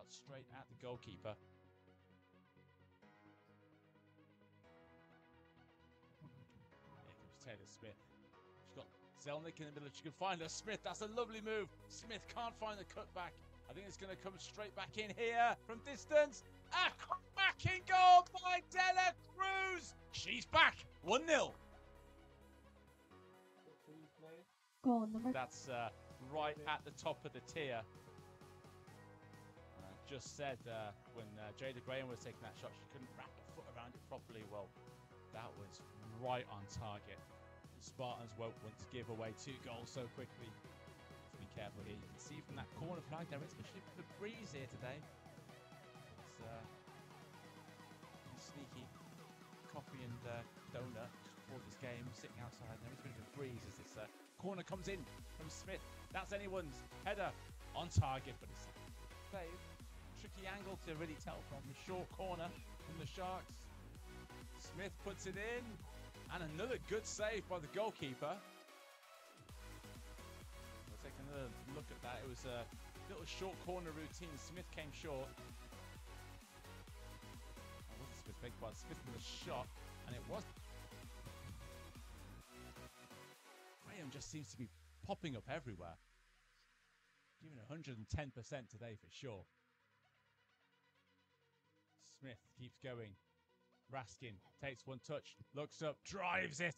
shot straight at the goalkeeper. Here comes Taylor Smith. She's got Zelnick in the middle. She can find her. Smith, that's a lovely move. Smith can't find the cutback. I think it's going to come straight back in here from distance. A cracking goal by Dela Cruz. She's back. 1 0. Goal number That's uh, right at the top of the tier. Just said uh, when uh, Jada Graham was taking that shot, she couldn't wrap her foot around it properly. Well, that was right on target. The Spartans won't want to give away two goals so quickly. So be careful here. You can see from that corner flag there, especially with the breeze here today. It's uh, sneaky coffee and uh, donut before this game, sitting outside. There is a bit of a breeze as this uh, corner comes in from Smith. That's anyone's header on target, but it's save. Tricky angle to really tell from the short corner from the Sharks. Smith puts it in, and another good save by the goalkeeper. We'll take another look at that. It was a little short corner routine. Smith came short. It wasn't Smith, big part. Smith with a shot, and it was Graham just seems to be popping up everywhere. Giving 110% today for sure. Smith keeps going. Raskin takes one touch, looks up, drives it,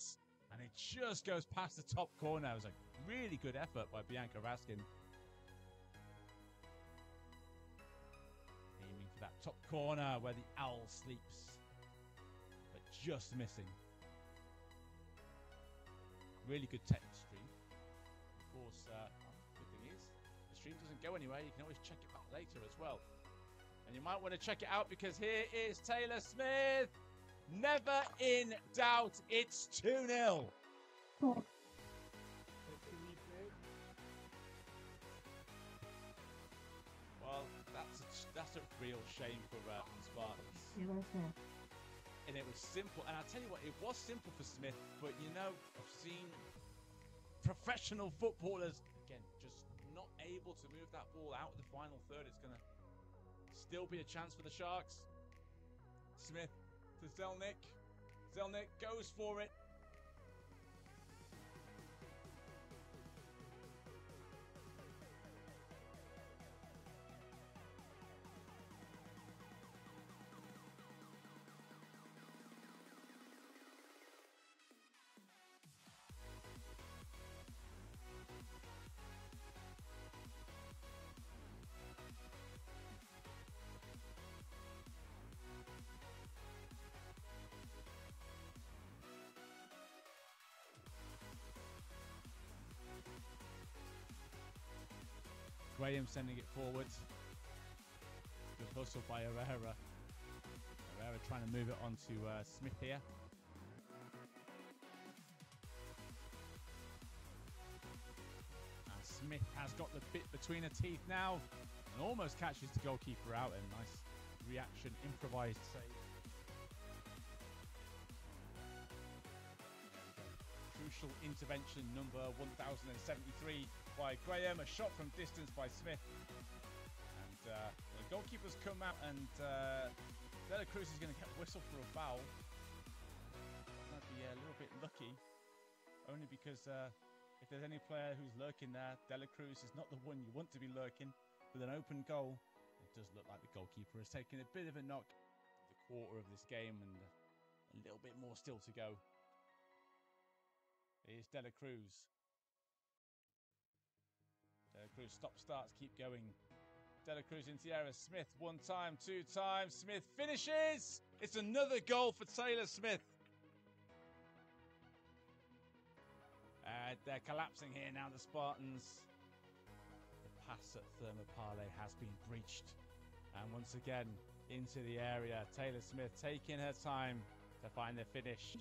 and it just goes past the top corner. It was a really good effort by Bianca Raskin. Aiming for that top corner where the owl sleeps, but just missing. Really good technical stream. Of course, uh, good thing is the stream doesn't go anywhere. You can always check it back later as well. And you might want to check it out because here is Taylor Smith. Never in doubt, it's 2 0. Well, that's a, that's a real shame for uh, Spartans. And it was simple. And I'll tell you what, it was simple for Smith, but you know, I've seen professional footballers, again, just not able to move that ball out of the final third. It's going to still be a chance for the Sharks. Smith to Zelnick. Zelnick goes for it. Graham sending it forward. Good hustle by Herrera. Herrera trying to move it onto uh, Smith here. And Smith has got the bit between her teeth now and almost catches the goalkeeper out. And nice reaction, improvised save. Crucial intervention number 1073 by Graham. A shot from distance by Smith. And uh, the goalkeeper's come out and uh, Cruz is going to whistle for a foul. Might be a little bit lucky. Only because uh, if there's any player who's lurking there, Dela Cruz is not the one you want to be lurking. With an open goal, it does look like the goalkeeper has taken a bit of a knock. The quarter of this game and a little bit more still to go. Here's Dela Cruz. Dela Cruz stop starts, keep going. Dela Cruz in Sierra Smith, one time, two times. Smith finishes. It's another goal for Taylor Smith. Uh, they're collapsing here now, the Spartans. The pass at Thermopylae has been breached. And once again, into the area. Taylor Smith taking her time to find the finish.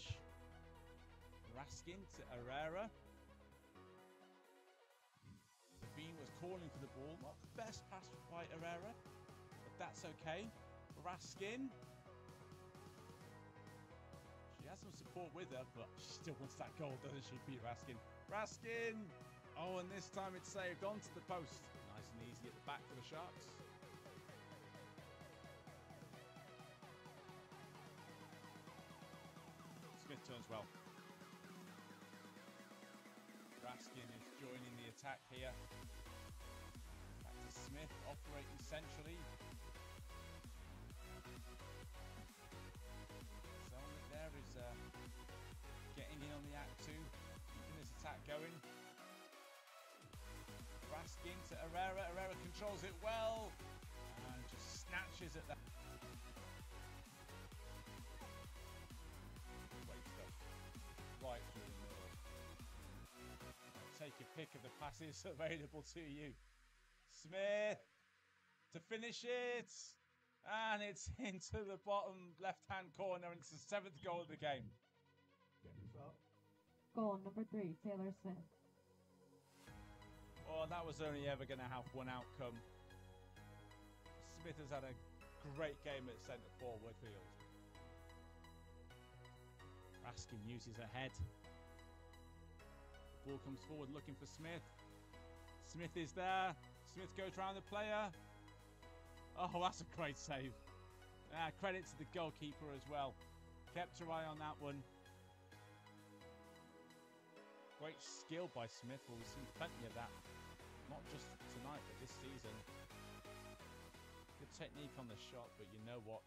Raskin to Herrera. Bean was calling for the ball. Not the best pass by Herrera, but that's okay. Raskin. She has some support with her, but she still wants that goal, doesn't she, Peter Raskin? Raskin! Oh, and this time it's saved onto the post. Nice and easy at the back for the Sharks. Smith turns well. Raskin is joining the attack here. Back to Smith, operating centrally. There is uh, getting in on the act too, keeping this attack going. Raskin to Herrera. Herrera controls it well and just snatches at that. Take your pick of the passes available to you. Smith to finish it. And it's into the bottom left hand corner, and it's the seventh goal of the game. Goal number three, Taylor Smith. Oh, that was only ever going to have one outcome. Smith has had a great game at centre forward field. Raskin uses a head. Ball comes forward looking for Smith. Smith is there. Smith goes round the player. Oh, that's a great save. Ah, credit to the goalkeeper as well. Kept her eye on that one. Great skill by Smith. Well, we've seen plenty of that. Not just tonight, but this season. Good technique on the shot, but you know what?